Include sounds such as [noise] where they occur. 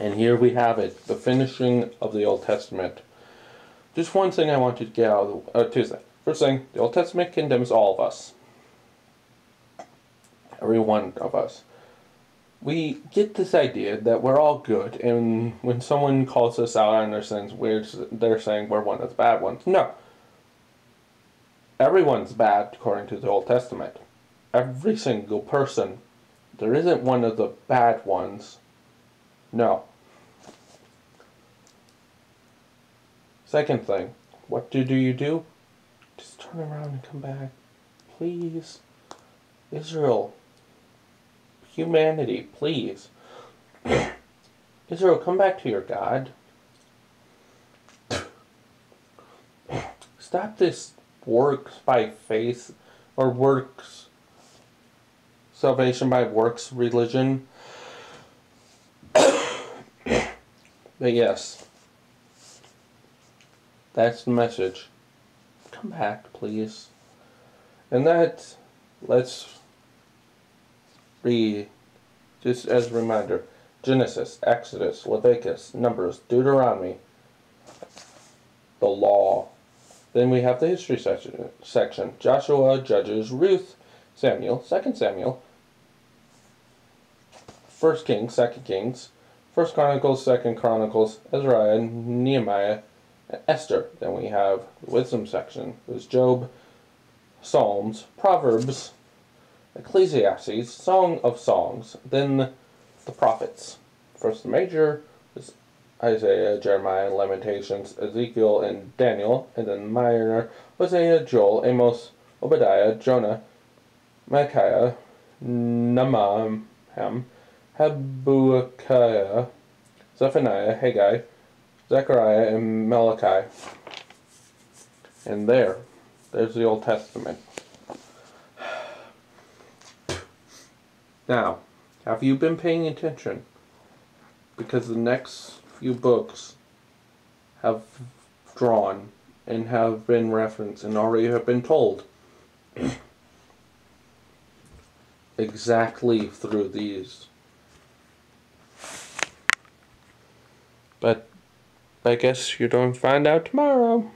And here we have it, the finishing of the Old Testament. Just one thing I wanted to get out of the, uh, Tuesday. First thing, the Old Testament condemns all of us. Every one of us. We get this idea that we're all good, and when someone calls us out on our sins, we're, they're saying we're one of the bad ones. No. Everyone's bad according to the Old Testament. Every single person. There isn't one of the bad ones. No. Second thing, what do, do you do? Just turn around and come back. Please. Israel. Humanity, please. [coughs] Israel, come back to your God. Stop this works by faith or works salvation by works religion. But yes, that's the message. Come back, please. And that, let's read, just as a reminder, Genesis, Exodus, Leviticus, Numbers, Deuteronomy, the law. Then we have the history section, section Joshua, Judges, Ruth, Samuel, Second Samuel, First Kings, Second Kings, First Chronicles, Second Chronicles, Ezra, Nehemiah, and Esther. Then we have the wisdom section. There's Job, Psalms, Proverbs, Ecclesiastes, Song of Songs. Then the prophets. First the major is Isaiah, Jeremiah, Lamentations, Ezekiel, and Daniel. And then minor Hosea, Joel, Amos, Obadiah, Jonah, Micaiah, Nahum, Habakkuk, Zephaniah, Haggai, Zechariah, and Malachi. And there, there's the Old Testament. Now, have you been paying attention? Because the next few books have drawn and have been referenced and already have been told [clears throat] exactly through these But I guess you don't find out tomorrow.